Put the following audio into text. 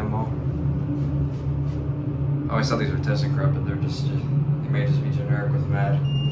Oh. I always thought these were ThyssenKrupp, but they're just, they may just be generic with Mad.